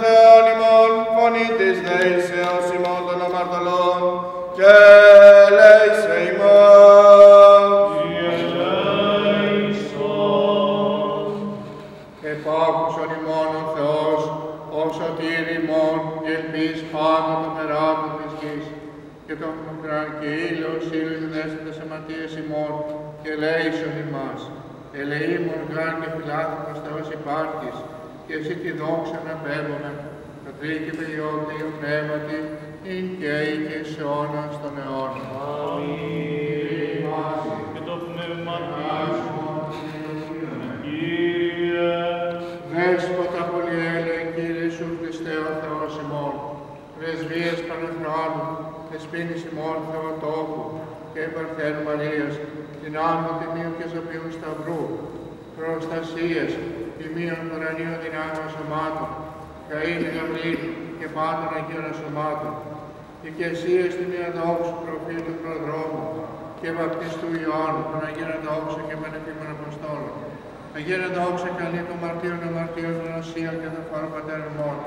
Θεόν ημών, φωνή της δεήσεως ημών των αμαρτωλών, και ελέησε ημών. Επάκουσον ημών ο Θεός, ο σωτήρ ημών, και ελπίς πάνω το περάτο της γης, και τον μικράν και ήλιος ήλιος δέστατες αμαρτίες ημών, και ελέησον ημάς. Ελεήμον γάρ και φιλάθμος Θεός υπάρχης, και εσύ τη δόξα να πέμπουμε, το τρί και παιδιόν και ο πνεύματι, ειν και ή και σε αιώνας των αιώνων. Αμήν. Και το πνεύμα Κύριε, Δέσποτα πολυέλε, Κύριε σου Χριστέ ο Θεός ημών, πρεσβείες Πανεχρόνου, θεσπίνης ημών Θεοτόκου και Παρθένου Μαρίας, την άμμο τιμίου και ζωπίου Σταυρού, προστασίες, τιμίων ουρανίων δυνάμεων σωμάτων, καΐνη Γαβρίλ και πάντων Αγίων σωμάτων, οικεσίες τιμία δόξου προφήτου προδρόμου και βαπτιστού Ιωάννου, των Αγίων δόξου και πανεπίμων Αποστόλων, Αγία δόξα καλή των μαρτύρων αμαρτίων των Ασίων και των φορών πατέρων μόνο.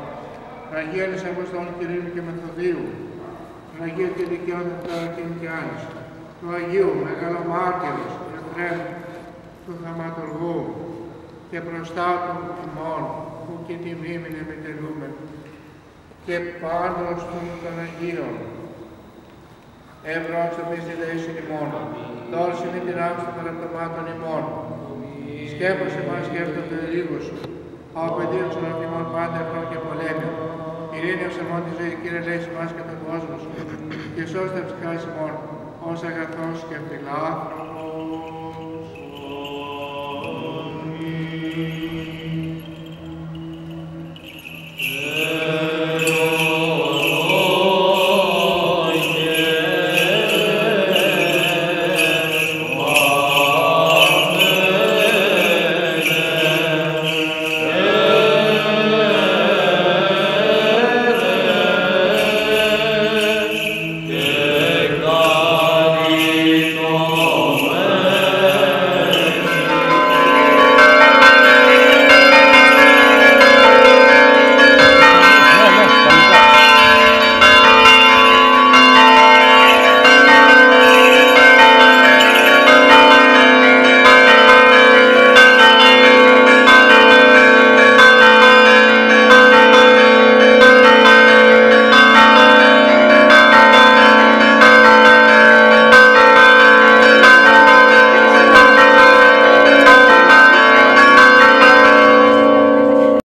Αγία της Αποστόλων Κυρίου και Μεθοδίου. Τον Αγία και Δικαιών των Τωρακίνων και Άνης. Του Αγίου Μεγαλομάρτυρος Εφραίμ του Θαματουργού και προστάτου ημών που και τιμήμην επιτελούμε και πάνω στον των Αγίων. Εύρος εμείς τη δέση ημών. Δώσε με την άμψη των παραπτωμάτων ημών. Σκέπασε μας σκέφτονται λίγο σου. Απαιτήρω των ορθιμών πάντα ευρώ και πολέμιο. Ειρήνη ως εμών της ζωής, Κύριε, λέει μας και τον κόσμος σου. Και σώστε ψυχάς ημών, ως αγαθός και φιλάθρος